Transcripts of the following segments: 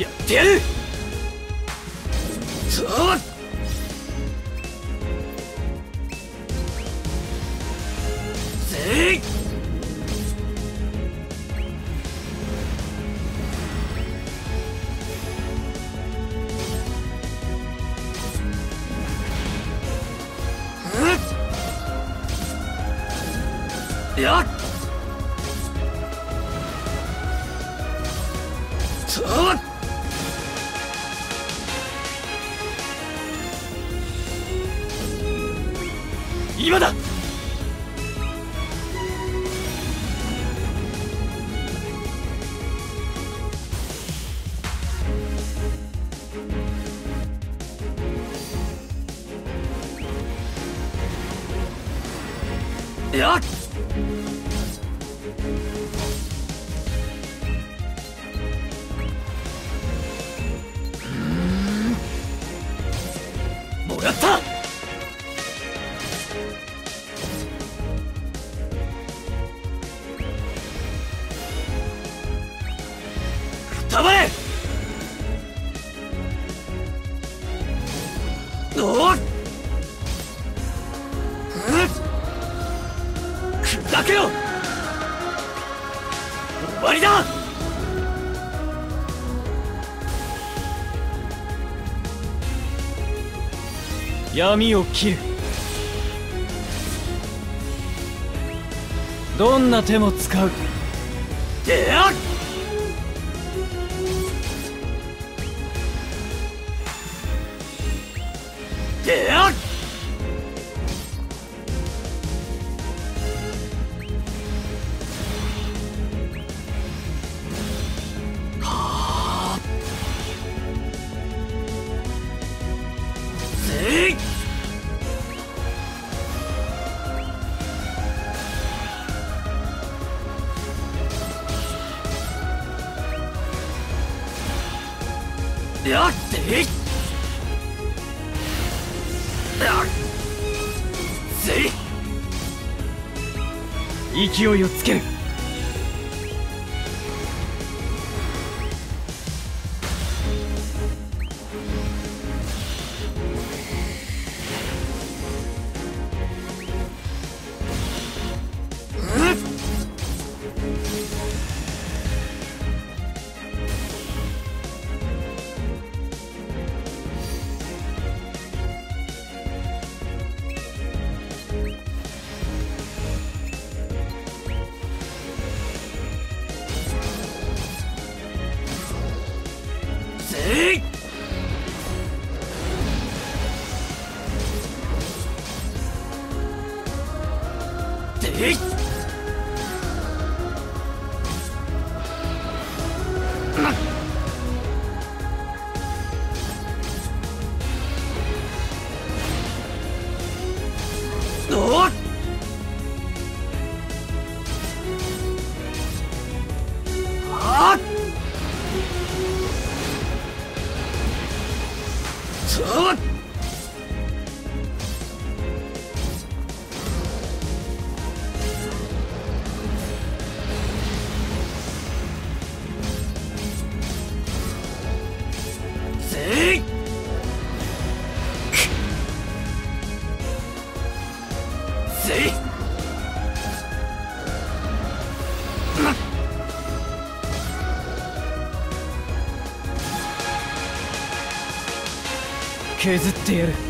やってやる。そう。せい。うん。やっ。や闇を切る。どんな手も使うでやっでやっ！勢いをつける。でいあっ削ってやる。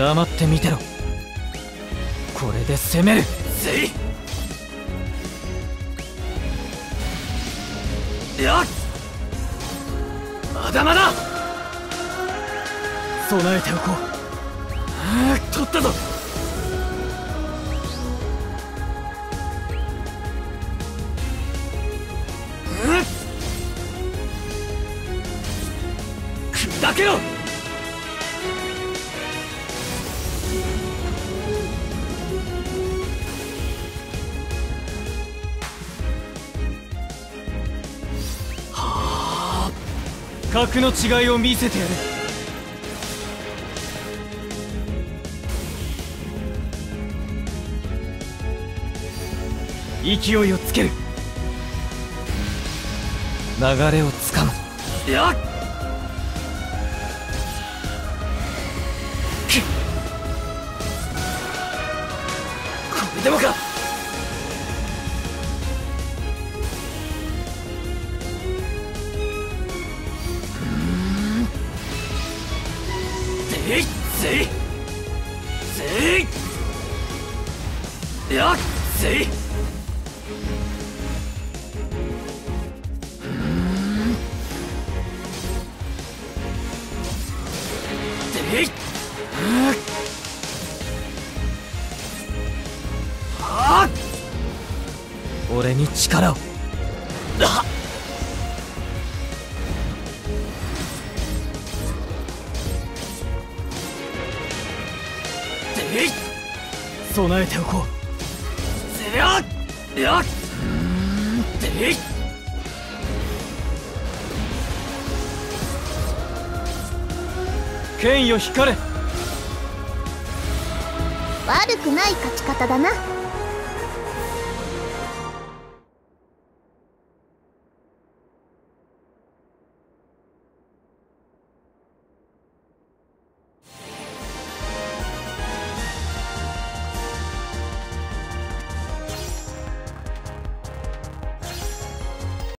黙って見てろ。これで攻める。せい。よっ。まだまだ。備えておこあー取ったぞ。うん砕けろ格の違いを見せてやる。勢いをつける。流れをつかむ。よっ。くっ。これでもか。いせいせいよっせいせいっ俺に力を。備えておこせりゃよっせいう剣よ光れ。悪くない勝ち方だな